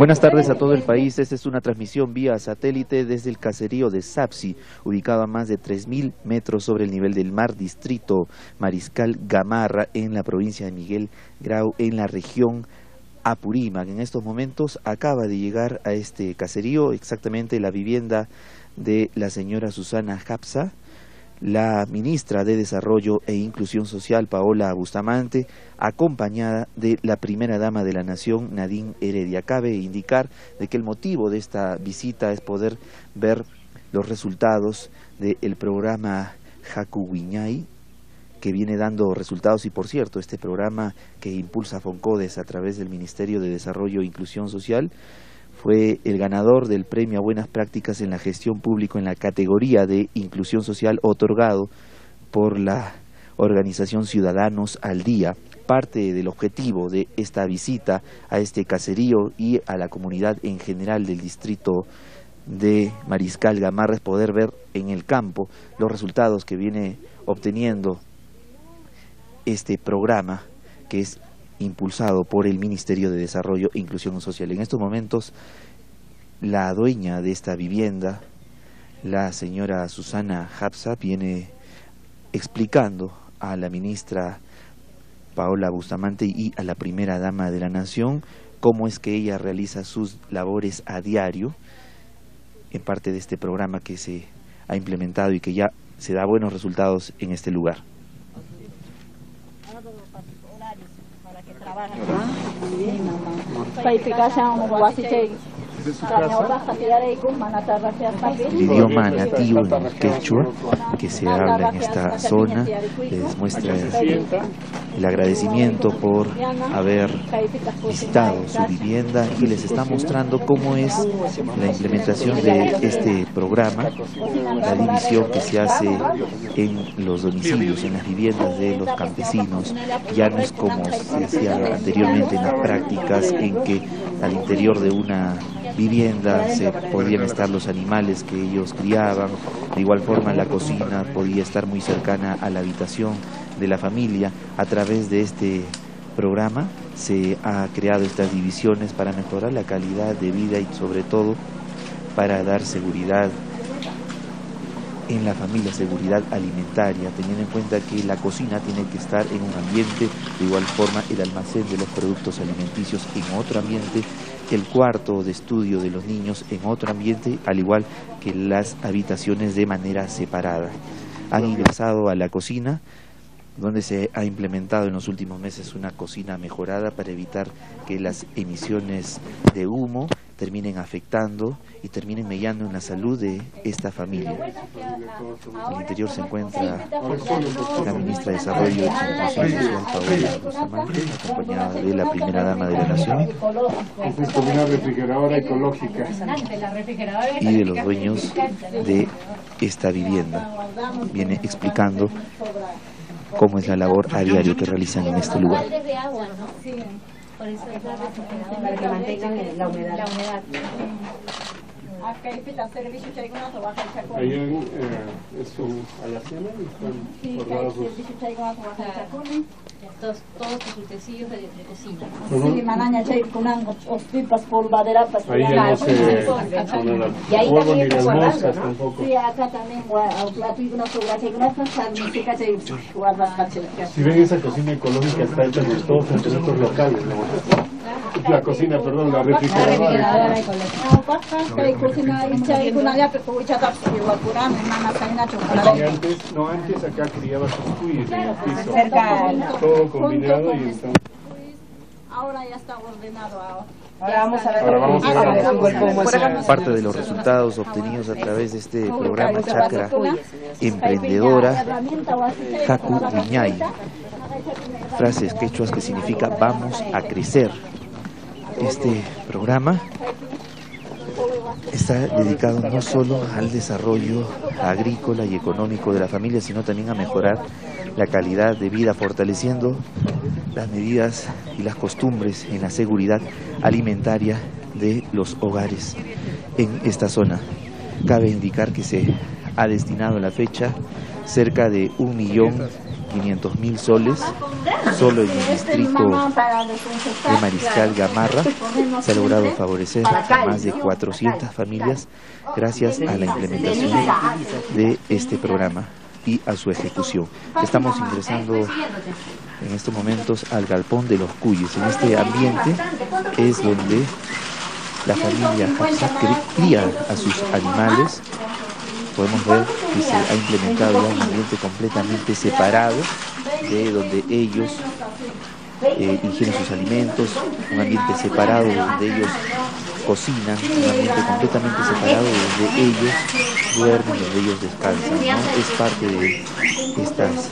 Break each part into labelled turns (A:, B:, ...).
A: Buenas tardes a todo el país. Esta es una transmisión vía satélite desde el caserío de Sapsi, ubicado a más de 3.000 metros sobre el nivel del mar, distrito Mariscal Gamarra, en la provincia de Miguel Grau, en la región Apurímac. En estos momentos acaba de llegar a este caserío exactamente la vivienda de la señora Susana Japsa, la ministra de Desarrollo e Inclusión Social, Paola Bustamante, acompañada de la primera dama de la Nación, Nadine Heredia. Cabe indicar de que el motivo de esta visita es poder ver los resultados del programa Jacuguiñay, que viene dando resultados y por cierto, este programa que impulsa Foncodes a través del Ministerio de Desarrollo e Inclusión Social fue el ganador del premio a Buenas Prácticas en la Gestión Pública en la categoría de Inclusión Social otorgado por la organización Ciudadanos al Día. Parte del objetivo de esta visita a este caserío y a la comunidad en general del distrito de Mariscal Gamarra es poder ver en el campo los resultados que viene obteniendo este programa que es impulsado por el Ministerio de Desarrollo e Inclusión Social. En estos momentos, la dueña de esta vivienda, la señora Susana Hapsa, viene explicando a la ministra Paola Bustamante y a la primera dama de la Nación cómo es que ella realiza sus labores a diario en parte de este programa que se ha implementado y que ya se da buenos resultados en este lugar. Para. Para itigasan mo, wasi chay. El idioma nativo en quechua que se habla en esta zona les muestra el agradecimiento por haber visitado su vivienda y les está mostrando cómo es la implementación de este programa, la división que se hace en los domicilios, en las viviendas de los campesinos. Ya no es como se hacía anteriormente en las prácticas en que al interior de una vivienda se podían estar los animales que ellos criaban, de igual forma la cocina podía estar muy cercana a la habitación de la familia. A través de este programa se ha creado estas divisiones para mejorar la calidad de vida y sobre todo para dar seguridad en la familia, seguridad alimentaria, teniendo en cuenta que la cocina tiene que estar en un ambiente, de igual forma el almacén de los productos alimenticios en otro ambiente, el cuarto de estudio de los niños en otro ambiente, al igual que las habitaciones de manera separada. Han ingresado a la cocina, donde se ha implementado en los últimos meses una cocina mejorada para evitar que las emisiones de humo terminen afectando y terminen mellando en la salud de esta familia. En el interior se encuentra la ministra de Desarrollo y acompañada de la primera dama de la Nación y de los dueños de esta vivienda. Viene explicando cómo es la labor a diario que realizan en este lugar. Por eso es la para que mantengan la humedad. La humedad.
B: Ahí eh, es su alacena y están guardados sus...
C: Todos, todos sus utensilios de, de cocina.
B: Sí, manaña chay polvaderapas. Ahí ya no se
C: y ahí también
B: las moscas tampoco.
C: Sí, acá también plato y una sobra chay una salmitica chay guardas chay.
B: Si ven esa cocina ecológica está hecha en todos los locales, ¿no? La cocina, perdón, la refrigeradora. Antes, no, antes acá criaba sus cuyes en el piso. Todo combinado y estamos...
C: Ahora ya está ordenado ahora.
D: Ahora vamos a ver,
B: Ahora vamos a ver
D: cuerpo cómo es.
A: Parte de los resultados obtenidos a través de este programa Chacra Emprendedora Haku Viñay. Frases quechuas que significa vamos a crecer. Este programa está dedicado no solo al desarrollo agrícola y económico de la familia, sino también a mejorar la calidad de vida, fortaleciendo las medidas y las costumbres en la seguridad alimentaria de los hogares en esta zona. Cabe indicar que se ha destinado a la fecha cerca de 1.500.000 soles Solo en el distrito de Mariscal Gamarra se ha logrado favorecer a más de 400 familias gracias a la implementación de este programa y a su ejecución. Estamos ingresando en estos momentos al galpón de los Cuyes. En este ambiente es donde la familia cría a sus animales. Podemos ver que se ha implementado ya un ambiente completamente separado de donde ellos eh, ingieren sus alimentos, un ambiente separado donde ellos cocinan, un ambiente completamente separado donde ellos duermen, donde ellos descansan. ¿no? Es parte de estas,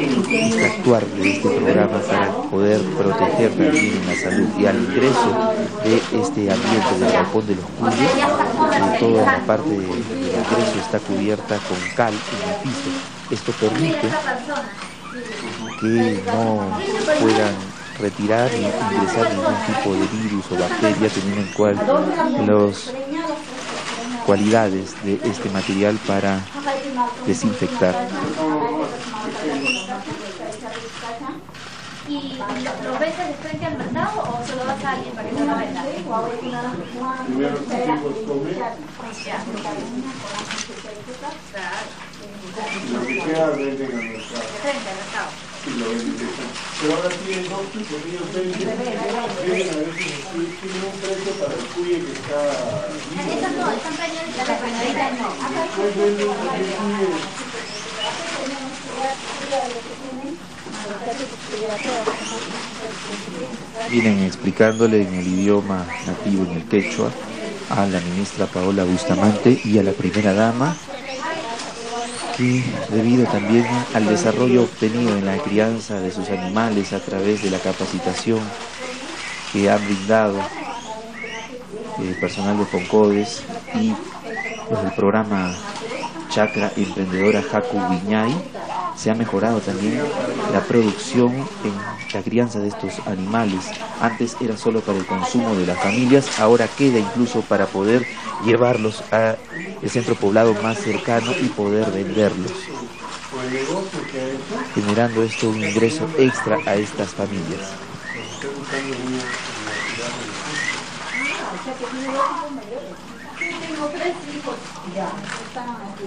A: este actuar de este programa para poder proteger también la salud y al ingreso de este ambiente del galpón de los cuyos, eh, toda la parte del ingreso está cubierta con cal en el piso. Esto permite que no puedan retirar ni ingresar ningún tipo de virus o bacteria teniendo en cuenta las cualidades de este material para desinfectar.
E: ¿Y los vendes después que han mandado o solo vas a alguien para que te lo venda?
B: Primero tus hijos comen, lo que queda venden al mercado.
E: Frente al mercado.
B: Sí, lo venden. Pero ahora tienen dos tipos, ellos venden, venden a veces así, tienen un precio para el cuye que está
E: Esas no, están peñaditas, las peñaditas no.
B: Después venden un cuye
A: Vienen explicándole en el idioma nativo, en el quechua, a la ministra Paola Bustamante y a la primera dama, que debido también al desarrollo obtenido en la crianza de sus animales a través de la capacitación que han brindado el personal de Foncodes y los del programa Chacra Emprendedora Jacu Viñay, se ha mejorado también la producción en la crianza de estos animales. Antes era solo para el consumo de las familias, ahora queda incluso para poder llevarlos al centro poblado más cercano y poder venderlos, generando esto un ingreso extra a estas familias.
B: Estoy buscando una
C: Ya, están.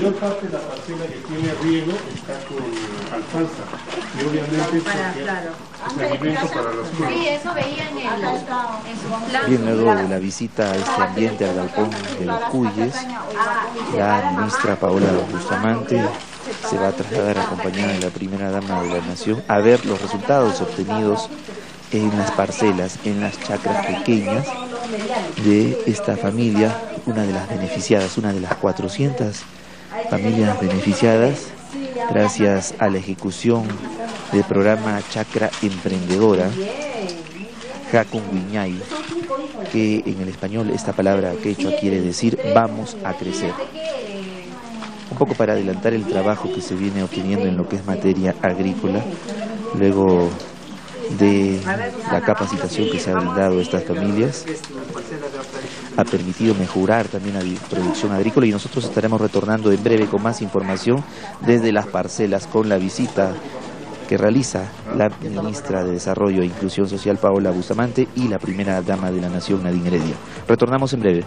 B: mayor parte de la parcela que tiene riego está con alfalfa y obviamente es es alimento para los
E: Sí,
B: cuervos.
E: eso veía en, el, en.
A: Bien, luego de la visita a este ambiente al galpón de los Cuyes, la ministra Paola Bustamante. se va a trasladar acompañada de la primera dama de la nación a ver los resultados obtenidos en las parcelas, en las chacras pequeñas de esta familia, una de las beneficiadas, una de las 400 familias beneficiadas gracias a la ejecución del programa Chacra Emprendedora Hakun Wiñay, que en el español esta palabra quechua quiere decir vamos a crecer. Un poco para adelantar el trabajo que se viene obteniendo en lo que es materia agrícola, luego de la capacitación que se ha brindado a estas familias, ha permitido mejorar también la producción agrícola y nosotros estaremos retornando en breve con más información desde las parcelas con la visita que realiza la ministra de Desarrollo e Inclusión Social Paola Bustamante y la primera dama de la Nación Nadine Heredia. Retornamos en breve.